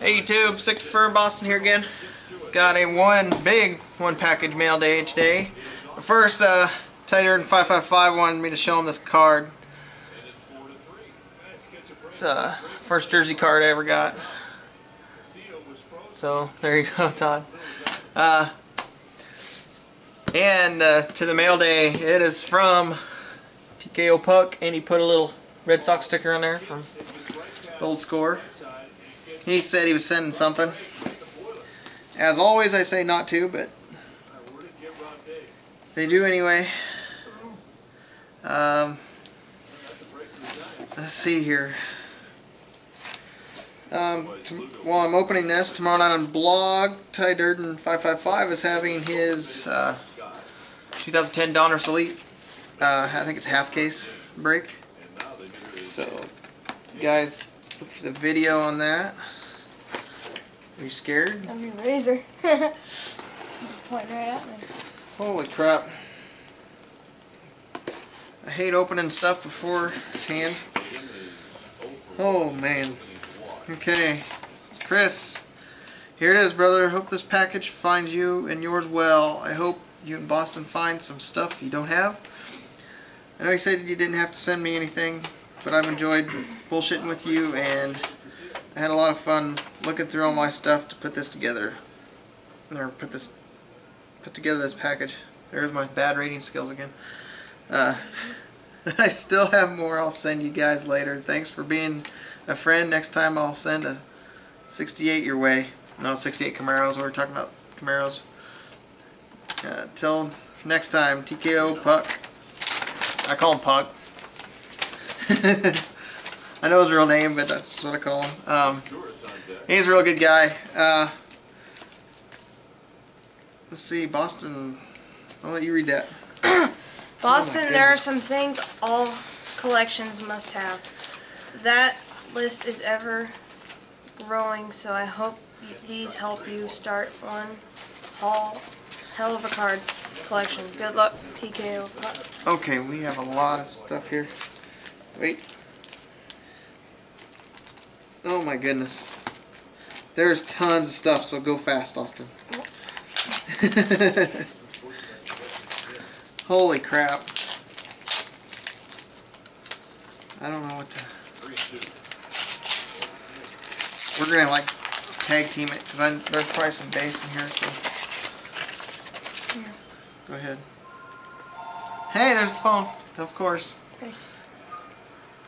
Hey YouTube, Sictopher Boston here again. Got a one big one package mail day today. But first, uh, Tighter 555 wanted me to show him this card. It's uh first jersey card I ever got. So there you go, Todd. Uh, and uh, to the mail day, it is from TKO Puck, and he put a little Red Sox sticker on there from the old score. He said he was sending something. As always, I say not to, but they do anyway. Um, let's see here. Um, while I'm opening this, tomorrow night on blog, Ty Durden 555 is having his uh, 2010 Donruss Elite, uh, I think it's half case break. So, guys, look for the video on that. Are you scared? I'm your razor. Point right at me. Holy crap. I hate opening stuff beforehand. Oh man. Okay. This is Chris. Here it is, brother. Hope this package finds you and yours well. I hope you in Boston find some stuff you don't have. I know you said you didn't have to send me anything, but I've enjoyed bullshitting with you and I had a lot of fun looking through all my stuff to put this together. Or put this put together this package. There's my bad rating skills again. Uh, I still have more I'll send you guys later. Thanks for being a friend. Next time I'll send a 68 your way. No, 68 Camaros. We were talking about Camaros. Uh, till next time, TKO Puck. I call him Puck. I know his real name, but that's what I call him. Um, he's a real good guy. Uh, let's see, Boston. I'll let you read that. Boston, Oh there are some things all collections must have. That list is ever growing, so I hope these help you start one hall, hell of a card collection. Good luck, TKO. Okay, we have a lot of stuff here. Wait. Oh my goodness. There's tons of stuff, so go fast, Austin. Holy crap. I don't know what to... We're gonna like tag team it, because there's probably some base in here, so... Go ahead. Hey, there's the phone. Of course. Okay.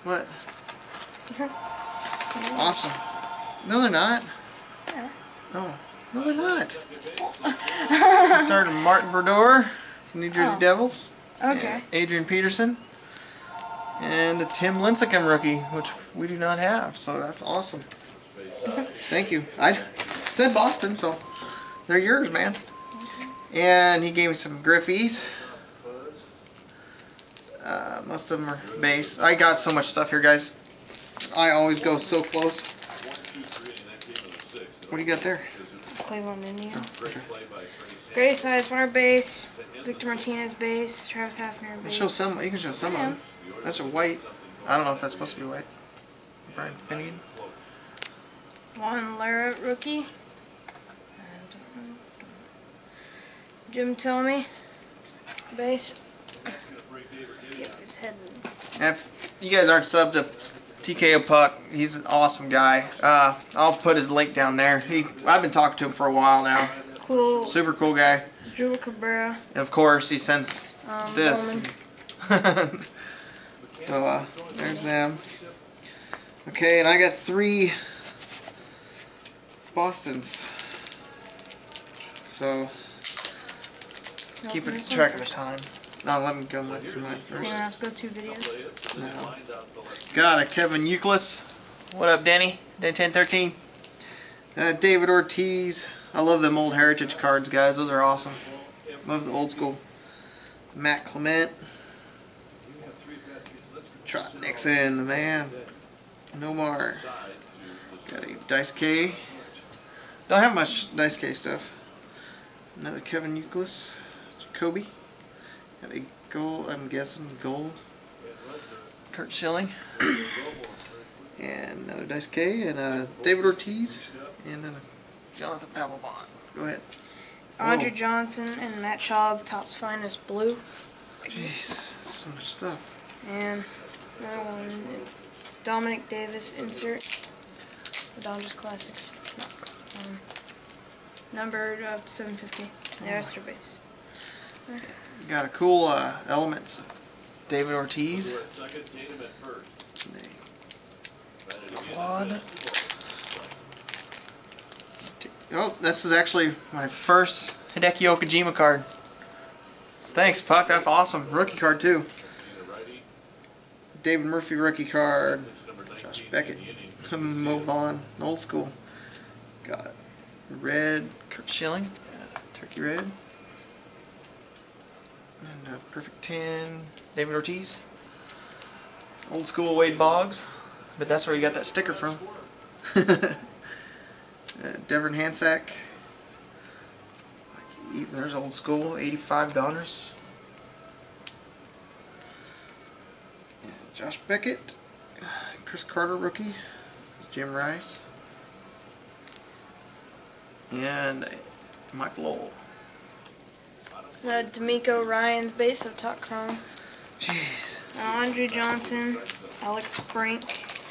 What? Awesome. No, they're not. Yeah. Oh, no, they're not. I started Martin Brodeur New Jersey Oh. Devils. Okay. Adrian Peterson. And a Tim Lincecum rookie, which we do not have. So that's awesome. Thank you. I said Boston, so they're yours, man. And he gave me some Griffeys. Uh, most of them are base. I got so much stuff here, guys. I always go so close. What do you got there? Cleveland Indians. Okay. Grady Sizemore base. Victor Martinez base. Travis Hafner base. Show some. You can show some of them. That's a white. I don't know if that's supposed to be white. Brian Finnegan. Juan Lara rookie. I don't know. Jim Thome base. Get his head. And if you guys aren't subbed to TKO Puck, he's an awesome guy. Uh, I'll put his link down there. He, I've been talking to him for a while now. Cool. Super cool guy. Drew Cabrera. Of course, he sends Um, this. So uh, there's them. Okay, and I got three Boston's. So keep it track of the time. No, let me go my- through mine You wanna have to go two videos? No. Got a Kevin Youkilis. What up, Danny? Day 1013. Uh, David Ortiz. I love them old heritage cards, guys. Those are awesome. Love the old school. Matt Clement. Trot Nixon, the man. No more. Got a Dice K. Don't have much Dice K stuff. Another Kevin Youkilis. Jacoby. Got a gold, I'm guessing gold. Curt Schilling. And another Dice K and a David Ortiz and then a Jonathan Papelbon. Go ahead. Andre. Johnson and Matt Schaub, Topps Finest Blue. Jeez, so much stuff. And another one is Domanick Davis insert. The Dodgers Classics. Um, numbered up to 750. The extra base. Got a cool uh, elements. David Ortiz. Quad. Oh, this is actually my first Hideki Okajima card. Thanks, Puck. That's awesome. Rookie card too. David Murphy rookie card. Josh Beckett. Mo Vaughn. Old school. Got red. Curt Schilling. Turkey red. And uh, perfect 10. David Ortiz. Old school Wade Boggs. But that's where you got that sticker from. uh, Devern Hansack. There's old school, $85. Yeah, Josh Beckett. Chris Carter rookie. Jim Rice. And Mike Lowell. The DeMeco Ryans base of Topps Chrome. Jeez. Uh, Andre Johnson, Alex Brink,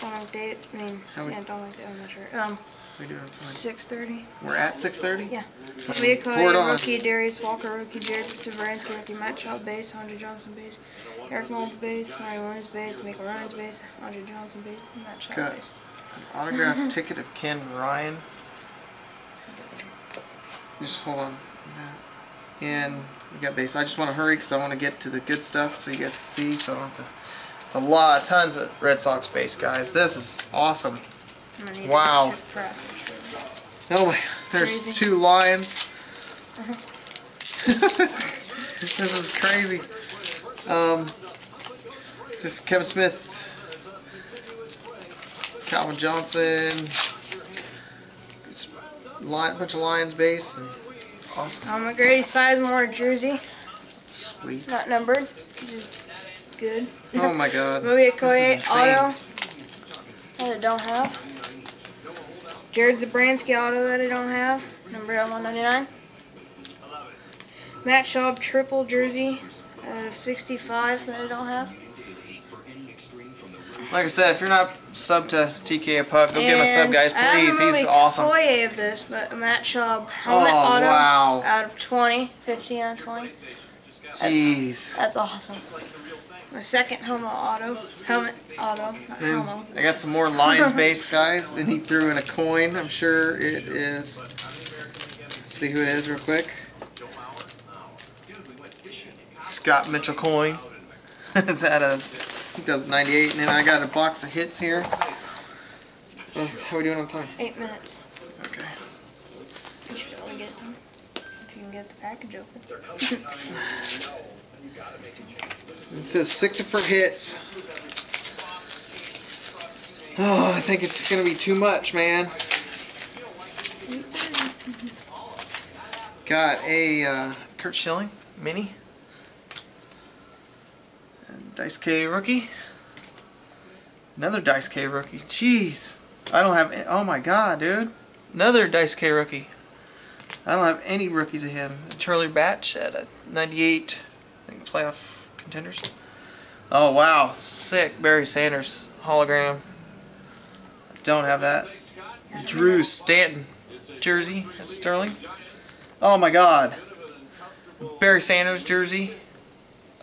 Dominic Dave, I mean, we- yeah, Dominic Dave, I'm not sure. Um, We do tonight. 630. We're at 6:30. Yeah. Pour it rookie, Darius Walker, rookie, Jared Zabransky, rookie, Matt Schaub, base, Andre Johnson, base, Eric Mullins, base, Mario Williams, base, Michael Ryan's base, Andre Johnson, base, and Matt Schaub, Cut. base. Autograph ticket of Ken Ryan. Just hold on. And we got base. I just want to hurry because I want to get to the good stuff so you guys can see. So I don't have to. It's a lot, tons of Red Sox base, guys. This is awesome. I'm gonna need Wow. to tip for after. Oh my, there's Crazy. two lions. this is crazy. Um, just Kevin Smith, Calvin Johnson, bunch of Lions base, and awesome, Um, a Grady Sizemore jersey, sweet. not numbered, good. Oh my God, Amobi Okoye auto that I don't have. Jared Zabransky auto that I don't have. Number 199. Matt Schaub triple jersey out of 65 that I don't have. Like I said, if you're not sub to TK Puck, go give him a sub, And guys, I please. He's awesome. Okoye of this, but Matt Schaub helmet Oh auto wow, out of 20, 15 out of 20. jeez. That's awesome. My second homo auto, helmet auto, homo. I got some more Lions base guys, and he threw in a coin. I'm sure it is. Let's see who it is real quick. Scott Mitchell coin. is that a? I think that was 98. And then I got a box of hits here. That's- How we doing on time? Eight minutes. Okay. You should only get them if you can get the package open. It says Sicta for hits. Oh, I think it's gonna be too much, man. Got a uh, Curt Schilling mini. Dice K rookie. Another Dice K rookie. Jeez. I don't have. Oh my god, dude. Another Dice K rookie. I don't have any rookies of him. Charlie Batch at a 98. I think playoff contenders. Oh wow, sick. Barry Sanders hologram. I Don't have that. Drew Stanton jersey at Sterling. Oh my god. Barry Sanders jersey.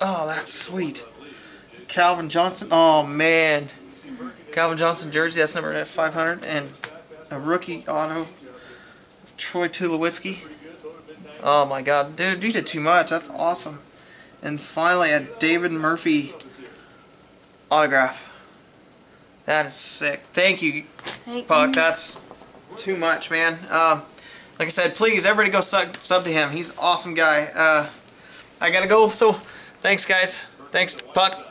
Oh, that's sweet. Calvin Johnson. Oh man. Calvin Johnson jersey. That's number at 500 and a rookie auto. Troy Tulowitzki. Oh my god, dude, you did too much. That's awesome. And finally, a David Murphy autograph. That is sick. Thank you, Thank Puck. you. That's too much, man. Um, like I said, please, everybody go sub, sub to him. He's an awesome guy. Uh, I gotta go, so thanks, guys. Thanks, Puck.